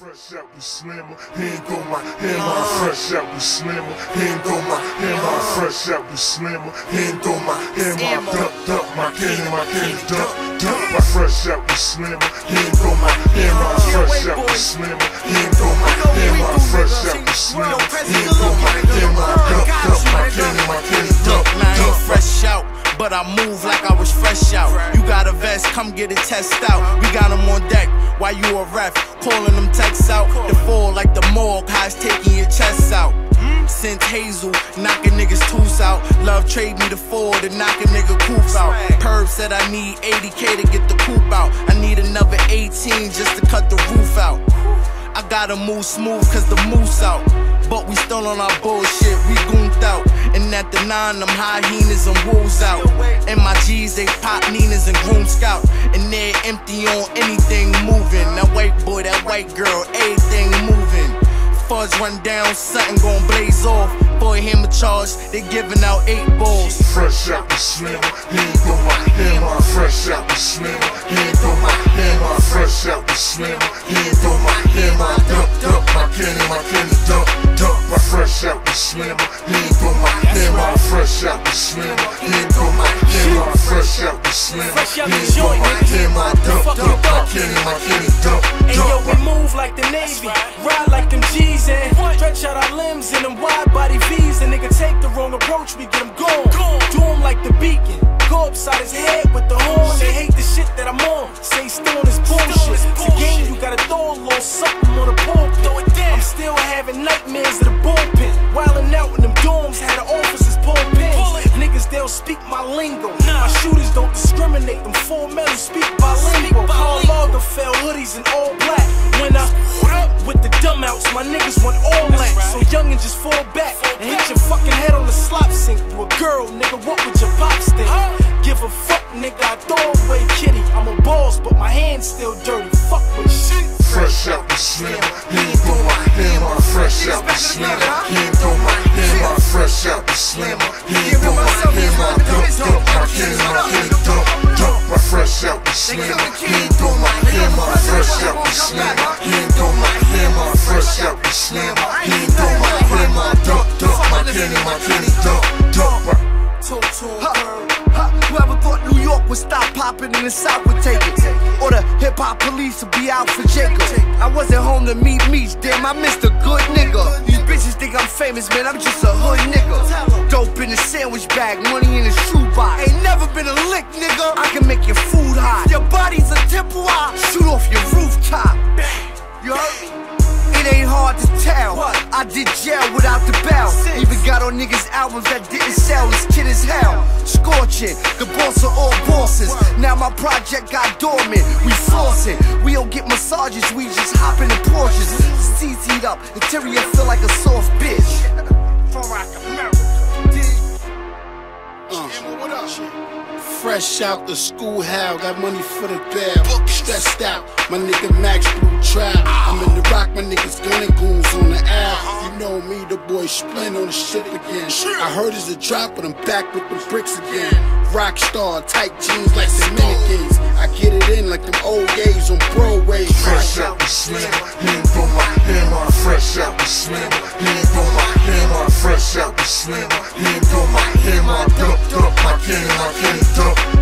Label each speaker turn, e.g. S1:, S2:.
S1: Fresh out with Slimmer, he ain't go my hammer. Fresh out with Slimmer, he ain't go my hammer. Fresh out with Slimmer, he ain't go my hammer. Dump, dump, my candy, my candy, dump, dump. My fresh out with Slimmer, he ain't go my hammer. Fresh out with Slimmer, he ain't go my hammer. Fresh out with Slimmer, he ain't go my hammer.
S2: But I move like I was fresh out. You got a vest, come get it test out. We got 'em on deck while you a ref, calling them texts out. The fall like the morgue, highs taking your chest out. Since Hazel, knocking niggas tooth out. Love trade me the four and knock a nigga coop out. Perv said I need 80k to get the coop out. I need another 18 just to cut the roof out. Gotta move smooth cause the moose out. But we still on our bullshit, we gooned out. And at the nine, them hyenas and wolves out. And my G's, they pop Ninas and groom scout. And they're empty on anything moving. That white boy, that white girl, everything moving. Fudge run down, something gon' blaze off. Boy, hammer charge, they giving out eight balls.
S1: Fresh out with Slimmer, he ain't go my hammer. Fresh out with Slimmer, he ain't go my hammer. Fresh out with Slimmer, he ain't go my hammer. Fresh out with Slimmer, Fresh out
S3: the joint,
S1: my
S3: nigga.
S1: hammer. Dump, dump, my
S3: thought.
S1: candy, my candy, dump,
S3: And yo, we move like the Navy, ride like them G's and stretch out our limbs in them wide body V's. And nigga take the wrong approach, we get him gone. Do him like the beacon, go upside his head with the horn. They hate the shit that I'm on, say still this bullshit. It's a game, you gotta throw a little something on the pulpit. I'm still having nightmares of the bullpen, wildin' out in them dorms, had the officers speak my lingo. My shooters don't discriminate, them four medals speak bilingual. Karl Lagerfeld hoodies in all black. When I up with the dumb outs, my niggas want all that. So young and just fall back and hit your fucking head on the slop sink. You a girl, nigga, what would your pops think?
S1: Fresh out with Slimmer, he ain't go my hammer. Fresh out with Slimmer, he ain't go my hammer. Dump, dump, my candy, my candy, dump, dump. My fresh out with Slimmer, he ain't go my hammer. Fresh out with Slimmer, he ain't go my hammer. Fresh out with Slimmer, he ain't go my hammer. Dump, dump, my candy, my candy, dump, dump.
S3: Him,
S4: Whoever thought New York would stop popping and the South would take it? Hop police would be out for Jacob? I wasn't home to meet Meech, damn, I missed a good nigga. These bitches think I'm famous, man, I'm just a hood nigga. Dope in a sandwich bag, money in a shoebox. Ain't never been a lick, nigga. I can hard to tell. I did jail without the bell. Even got on niggas' albums that didn't sell. This kid is hell. Scorching, the boss of all bosses. Now my project got dormant. We flossing. We don't get massages, we just hop in the Porsches. CC'd up, interior feel like a soft bitch. From Rock America.
S5: Fresh out the school hell, got money for the bail. Stressed out, my nigga Max Blue Trap. I'm in the rock, my niggas gunning goons on the L. You know me, the boy splint on the shit again. I heard it's a drop, but I'm back with the bricks again. Rock star, tight jeans like Dominicans. I get it in like them old gays on Broadway.
S1: Fresh out the he ain't go my hammer. Fresh out the he ain't go my fresh out the slim. Hand on my hand, My dumped up, my can. My can't dump.